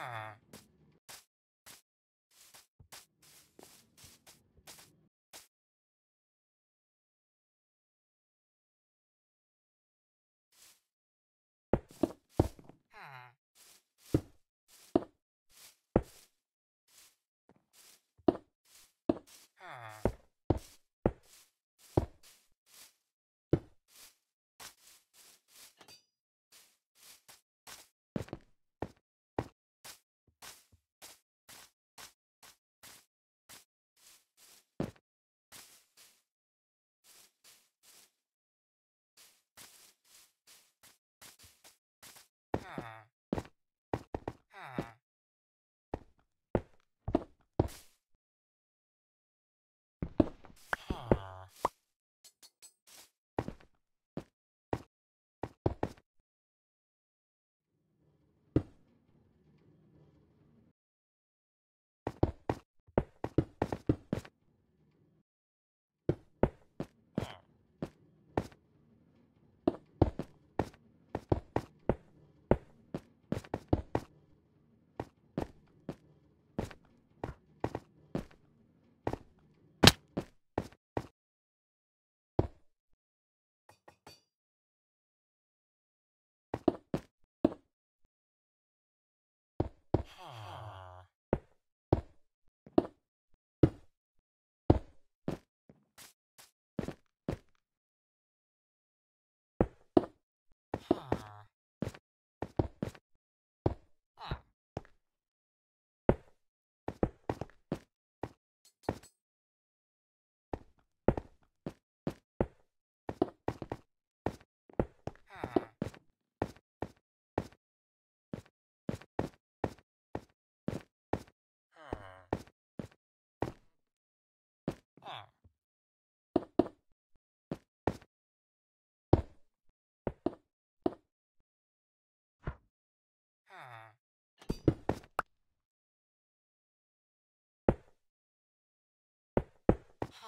Ah.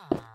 Huh.